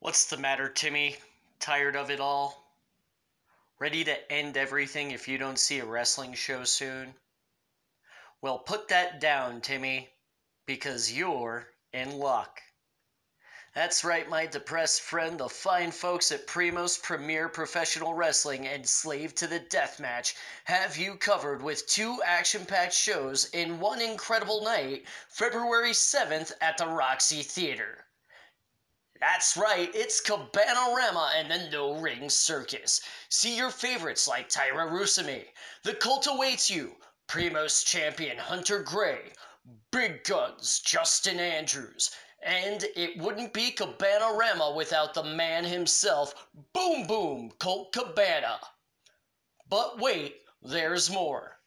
What's the matter, Timmy? Tired of it all? Ready to end everything if you don't see a wrestling show soon? Well, put that down, Timmy, because you're in luck. That's right, my depressed friend. The fine folks at Primos Premier Professional Wrestling and Slave to the Deathmatch have you covered with two action packed shows in one incredible night, February 7th at the Roxy Theater. That's right, it's Cabanarama and the No Ring Circus. See your favorites like Tyra Rusumi. The Cult awaits you. Primos champion Hunter Gray. Big Guns Justin Andrews. And it wouldn't be Cabanarama without the man himself, Boom Boom Colt Cabana. But wait, there's more.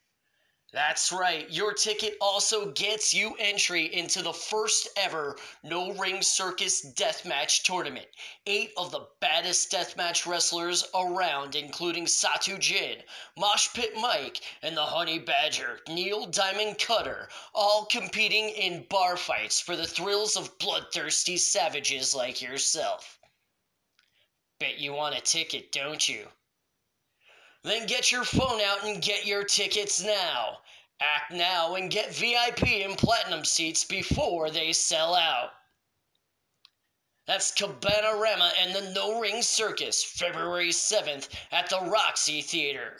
That's right, your ticket also gets you entry into the first ever No Ring Circus Deathmatch Tournament. Eight of the baddest deathmatch wrestlers around, including Satu Jin, Mosh Pit Mike, and the Honey Badger, Neil Diamond Cutter, all competing in bar fights for the thrills of bloodthirsty savages like yourself. Bet you want a ticket, don't you? Then get your phone out and get your tickets now. Act now and get VIP and platinum seats before they sell out. That's Cabanarama and the No Ring Circus, February 7th at the Roxy Theater.